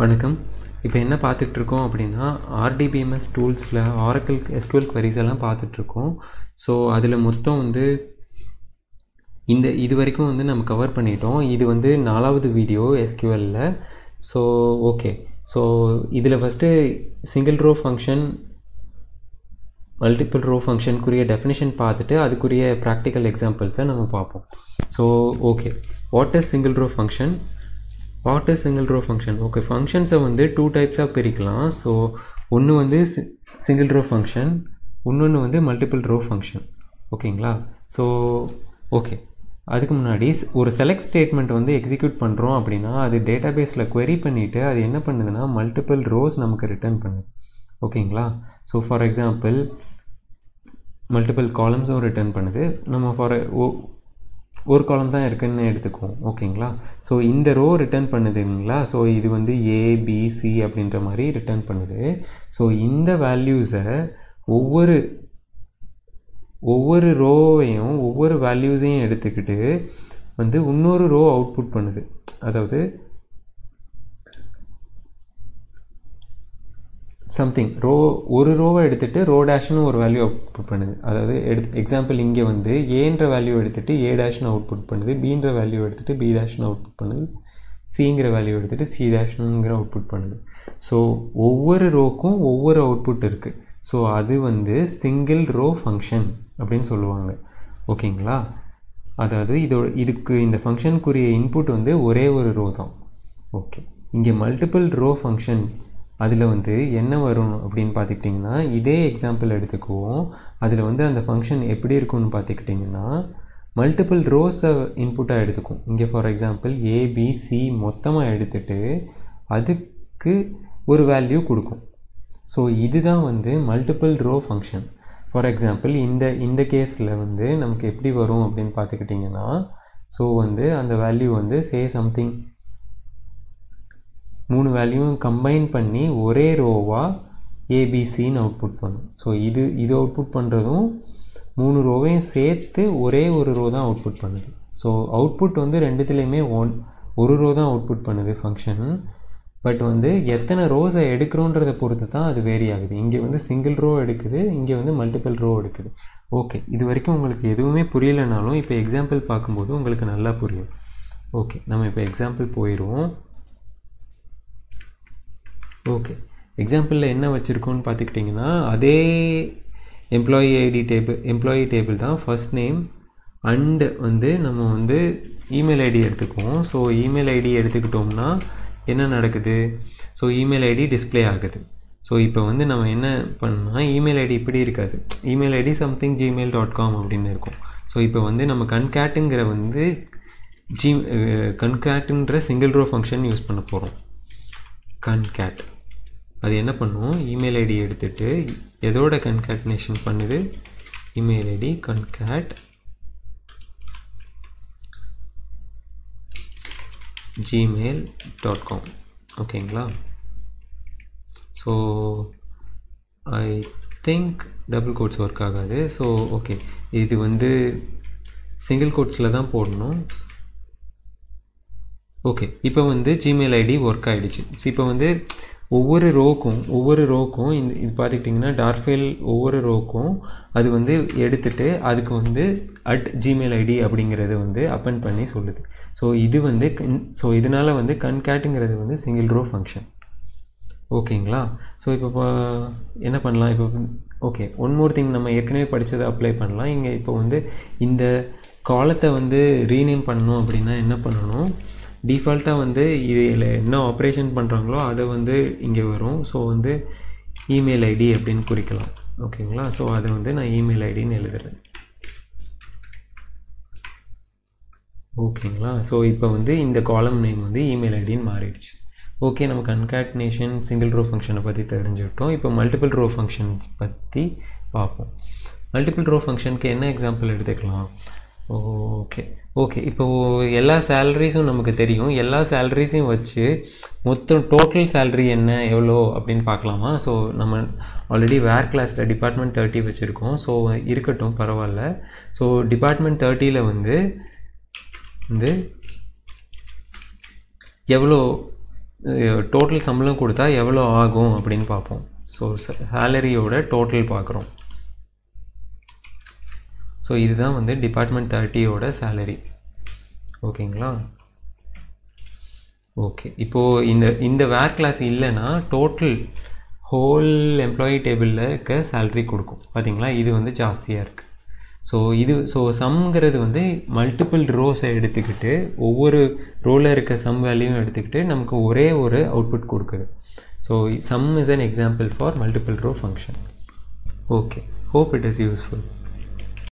வணக்கம். இப்போ என்ன பார்த்துட்ருக்கோம் அப்படின்னா ஆர்டிபிஎம்எஸ் டூல்ஸில் ஆரக்கிள் எஸ்கியூஎல் குவரிஸ் எல்லாம் பார்த்துட்ருக்கோம் ஸோ அதில் மொத்தம் வந்து இந்த இது வரைக்கும் வந்து நம்ம கவர் பண்ணிட்டோம். இது வந்து நாலாவது வீடியோ எஸ்கியூஎல்ல ஸோ ஓகே ஸோ இதில் first single row function multiple row ஃபங்க்ஷனுக்குரிய definition பார்த்துட்டு அதுக்குரிய ப்ராக்டிக்கல் எக்ஸாம்பிள்ஸை நம்ம பார்ப்போம். So okay what is single row function what is single row function okay ஃபங்க்ஷன்ஸை வந்து டூ டைப்ஸாக பிரிக்கலாம். ஸோ ஒன்று வந்து சிங்கிள் ரோ ஃபங்க்ஷன் இன்னொன்று வந்து மல்டிபிள் ரோ ஃபங்க்ஷன் ஓகேங்களா ஸோ ஓகே அதுக்கு முன்னாடி ஒரு செலக்ட் ஸ்டேட்மெண்ட் வந்து எக்ஸிக்யூட் பண்ணுறோம் அப்படின்னா அது டேட்டாபேஸில் query பண்ணிவிட்டு அது என்ன பண்ணுதுன்னா மல்டிபிள் ரோஸ் நமக்கு ரிட்டர்ன் பண்ணுது. ஓகேங்களா ஸோ ஃபார் எக்ஸாம்பிள் மல்டிபிள் காலம்ஸும் ரிட்டர்ன் பண்ணுது. நம்ம ஃபார் ஒரு காலம் தான் இருக்குன்னு எடுத்துக்குவோம். ஓகேங்களா? ஸோ இந்த ரோ ரிட்டர்ன் பண்ணுதுங்களா ஸோ இது வந்து ஏபிசி அப்படின்ற மாதிரி ரிட்டர்ன் பண்ணுது. ஸோ இந்த வேல்யூஸை ஒவ்வொரு ஒவ்வொரு ரோவையும் ஒவ்வொரு வேல்யூஸையும் எடுத்துக்கிட்டு வந்து இன்னொரு ரோ அவுட்புட் பண்ணுது. அதாவது சம்திங் ரோ ஒரு ரோவை எடுத்துகிட்டு ரோ டேஷ்னு ஒரு வேல்யூ அவுட்புட் பண்ணுது. அதாவது எடுத்து எக்ஸாம்பிள் இங்கே வந்து ஏன்ற வேல்யூ எடுத்துகிட்டு ஏ டேஷ்னு அவுட்புட் பண்ணுது. பீன்ற வேல்யூ எடுத்துகிட்டு பி டேஷ்னு அவுட்புட் பண்ணுது. சிங்கிற வேல்யூ எடுத்துகிட்டு சி டேஷ்னுங்கிற அவுட்புட் பண்ணுது. ஸோ ஒவ்வொரு ரோக்கும் ஒவ்வொரு அவுட்புட் இருக்குது ஸோ அது வந்து சிங்கிள் ரோ ஃபங்க்ஷன் அப்படின்னு சொல்லுவாங்க. ஓகேங்களா? அதாவது இதோட இதுக்கு இந்த ஃபங்க்ஷனுக்குரிய இன்புட் வந்து ஒரே ஒரு ரோ தான். ஓகே இங்கே மல்டிபிள் ரோ ஃபங்க்ஷன்ஸ் அதில் வந்து என்ன வரும் அப்படின்னு பார்த்துக்கிட்டிங்கன்னா இதே எக்ஸாம்பிள் எடுத்துக்குவோம். அதில் வந்து அந்த ஃபங்க்ஷன் எப்படி இருக்கும்னு பார்த்துக்கிட்டிங்கன்னா மல்டிபிள் ரோஸை இன்புட்டாக எடுத்துக்கும். இங்கே ஃபார் எக்ஸாம்பிள் ஏபிசி மொத்தமாக எடுத்துட்டு அதுக்கு ஒரு வேல்யூ கொடுக்கும். ஸோ இதுதான் வந்து multiple row function for example இந்த இந்த கேஸில் வந்து நமக்கு எப்படி வரும் அப்படின்னு பார்த்துக்கிட்டிங்கன்னா ஸோ வந்து அந்த வேல்யூ வந்து சே சம்திங் மூணு வேல்யூவும் கம்பைன் பண்ணி ஒரே ரோவாக ஏபிசின்னு அவுட்புட் பண்ணும். ஸோ இது இது அவுட்புட் பண்ணுறதும் மூணு ரோவையும் சேர்த்து ஒரே ஒரு ரோ தான் அவுட்புட் பண்ணுது. ஸோ அவுட்புட் வந்து ரெண்டுத்துலேயுமே ஒன் ஒரு ரோ தான் அவுட்புட் பண்ணுது ஃபங்க்ஷன் பட் வந்து எத்தனை ரோஸை எடுக்கிறோன்றதை பொறுத்து தான் அது வேரி ஆகுது. இங்கே வந்து சிங்கிள் ரோ எடுக்குது இங்கே வந்து மல்டிபிள் ரோ எடுக்குது. ஓகே இது வரைக்கும் உங்களுக்கு எதுவுமே புரியலைனாலும் இப்போ எக்ஸாம்பிள் பார்க்கும்போது உங்களுக்கு நல்லா புரியும். ஓகே நம்ம இப்போ எக்ஸாம்பிள் போயிடுவோம் ஓகே எக்ஸாம்பிளில் என்ன வச்சுருக்கோன்னு பார்த்துக்கிட்டிங்கன்னா அதே employee ID table employee table தான் ஃபர்ஸ்ட் நேம் அண்டு வந்து நம்ம வந்து இமெயில் ஐடி எடுத்துக்குவோம். ஸோ இமெயில் ஐடி எடுத்துக்கிட்டோம்னா என்ன நடக்குது? ஸோ இமெயில் ஐடி டிஸ்ப்ளே ஆகுது. ஸோ இப்போ வந்து நம்ம என்ன பண்ணால் இமெயில் ஐடி இப்படி இருக்காது. Email ID something Gmail dot com அப்படின்னு இருக்கும். ஸோ இப்போ வந்து நம்ம கன்கேட்டுங்கிற வந்து ஜி கன்கேட்டுன்ற சிங்கிள் ரோ ஃபங்க்ஷன் யூஸ் பண்ண போகிறோம் கன்கேட் அது என்ன பண்ணும்? இமெயில் ஐடி எடுத்துகிட்டு எதோட கன்கேட்னேஷன் பண்ணுது? Email ID concat Gmail dot com ஓகேங்களா so I think double quotes work ஆகாது. ஸோ ஓகே இது வந்து சிங்கிள் கோட்ஸில் தான் போடணும். ஓகே இப்போ வந்து ஜிமெயில் ஐடி ஒர்க் ஆகிடுச்சு இப்போ வந்து ஒவ்வொரு ரோக்கும் ஒவ்வொரு ரோக்கும் இந்த இது பார்த்துக்கிட்டிங்கன்னா டார்ஃபைல் ஒவ்வொரு ரோக்கும் அது வந்து எடுத்துட்டு அதுக்கு வந்து அட் ஜிமெயில் ஐடி அப்படிங்கிறது வந்து அப்பன் பண்ணி சொல்லுது. ஸோ இது வந்து ஸோ இதனால் வந்து கன்கேட்டுங்கிறது வந்து சிங்கிள் ரோ ஃபங்க்ஷன் ஓகேங்களா ஸோ இப்போ என்ன பண்ணலாம்? இப்போ ஓகே ஒன் மோர் திங் நம்ம ஏற்கனவே படித்ததை அப்ளை பண்ணலாம். இங்கே இப்போ வந்து இந்த காலத்தை வந்து ரீநேம் பண்ணணும் அப்படின்னா என்ன பண்ணணும்? டிஃபால்ட்டாக வந்து இதில் என்ன ஆப்ரேஷன் பண்ணுறாங்களோ அதை வந்து இங்கே வரும். ஸோ வந்து இமெயில் ஐடி அப்படின்னு குறிக்கலாம். ஓகேங்களா? ஸோ அதை வந்து நான் இமெயில் ஐடின்னு எழுதுறேன். ஓகேங்களா? ஸோ இப்போ வந்து இந்த காலம் நேம் வந்து இமெயில் ஐடின்னு மாறிடுச்சு. ஓகே நம்ம கன்காட்னேஷன் சிங்கிள் ரோ ஃபங்க்ஷனை பற்றி தெரிஞ்சுக்கிட்டோம். இப்போ மல்டிபிள் ரோ ஃபங்க்ஷன்ஸ் பற்றி பார்ப்போம். மல்டிபிள் ரோ ஃபங்க்ஷனுக்கு என்ன எக்ஸாம்பிள் எடுத்துக்கலாம்? ஓகே ஓகே இப்போ எல்லா சேலரிஸும் நமக்கு தெரியும். எல்லா சேலரிஸையும் வச்சு மொத்தம் டோட்டல் சேலரி என்ன எவ்வளோ அப்படின்னு பார்க்கலாமா? ஸோ நம்ம ஆல்ரெடி வேர் கிளாஸில் டிபார்ட்மெண்ட் தேர்ட்டி வச்சுருக்கோம். ஸோ இருக்கட்டும் பரவாயில்ல. ஸோ டிபார்ட்மெண்ட் தேர்ட்டியில் வந்து வந்து எவ்வளோ டோட்டல் சம்பளம் கொடுத்தா எவ்வளோ ஆகும் அப்படின்னு பார்ப்போம். ஸோ சேலரியோட டோட்டல் பார்க்குறோம். ஸோ இதுதான் வந்து டிபார்ட்மெண்ட் தேர்ட்டியோட சேலரி ஓகேங்களா? ஓகே. இப்போது இந்த இந்த வேர் கிளாஸ் இல்லைன்னா டோட்டல் ஹோல் எம்ப்ளாயி டேபிளில் இருக்க சேல்ரி கொடுக்கும். பார்த்தீங்களா இது வந்து ஜாஸ்தியாக இருக்குது ஸோ இது ஸோ சம்ங்கிறது வந்து மல்டிபிள் ரோஸை எடுத்துக்கிட்டு ஒவ்வொரு ரோவில் இருக்க சம் வேல்யூவும் எடுத்துக்கிட்டு நமக்கு ஒரே ஒரு அவுட்புட் கொடுக்குது. So sum is an example for multiple row function okay hope it is useful